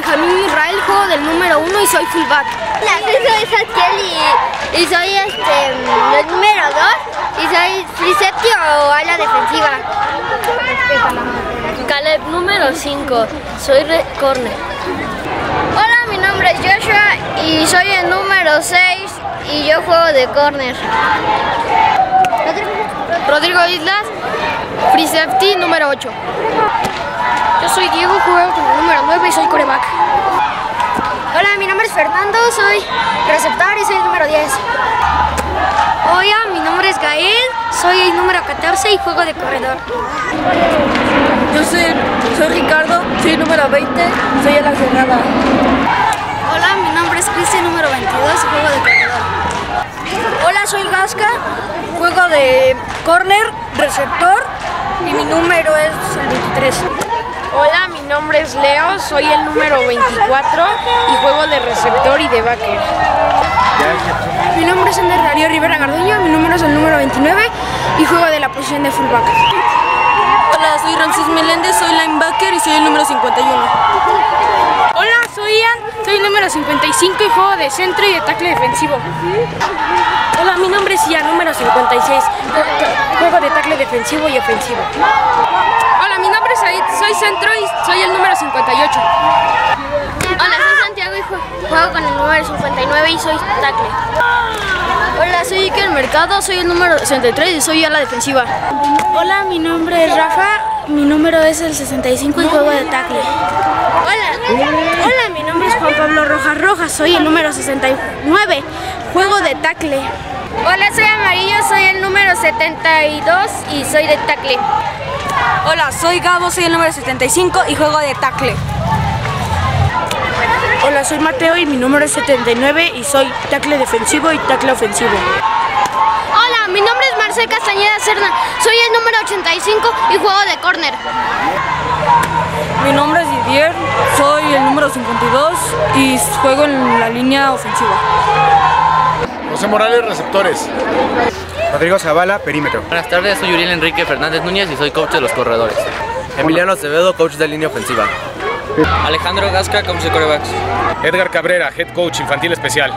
Benjamín Israel, juego del número uno y soy fullback. Hola, soy Satiel y, y soy este, el número 2 y soy safety o ala defensiva. Caleb, número 5, soy re- corner. Hola, mi nombre es Joshua y soy el número 6 y yo juego de corner. Rodrigo Islas, free safety número 8. Yo soy Diego, juego con el número 9 y soy coreback. Hola, mi nombre es Fernando, soy receptor y soy el número 10. Hola, mi nombre es Gael, soy el número 14 y juego de corredor. Yo soy, soy Ricardo, soy el número 20, soy a la cerrada. Hola, mi nombre es Cristian, número 22 y juego de corredor. Hola, soy Gasca, juego de corner, receptor y mi número es el 23. Nombre es Leo, soy el número 24 y juego de receptor y de backer. Mi nombre es Ander Darío Rivera Garduño, mi número es el número 29 y juego de la posición de fullback. Hola, soy Ramsés Meléndez, soy linebacker y soy el número 51. Hola, soy Ian, soy el número 55 y juego de centro y de tackle defensivo. Hola, mi nombre es Ian, número 56, juego de tackle defensivo y ofensivo. Hola, mi nombre es 58. Hola, soy Santiago y jue- juego con el número 59 y soy tackle. Hola, soy Iker Mercado, soy el número 63 y soy ala defensiva. Hola, mi nombre es Rafa, mi número es el 65 y juego de tackle. Hola, Hola, mi nombre es Juan Pablo Rojas Rojas, soy el número 69, juego de tackle. hola, soy Amarillo, soy el número 72 y soy de tackle. Hola, soy Gabo, soy el número 75 y juego de tackle. Hola, soy Mateo y mi número es 79 y soy tackle defensivo y tackle ofensivo. Hola, mi nombre es Marcel Castañeda Cerna, soy el número 85 y juego de corner. Mi nombre es Didier, soy el número 52 y juego en la línea ofensiva. José Morales, receptores. Rodrigo Zavala, perímetro. Buenas tardes, soy Uriel Enrique Fernández Núñez y soy coach de los corredores. Emiliano Acevedo, coach de línea ofensiva. Alejandro Gasca, coach de corebacks. Edgar Cabrera, head coach infantil especial.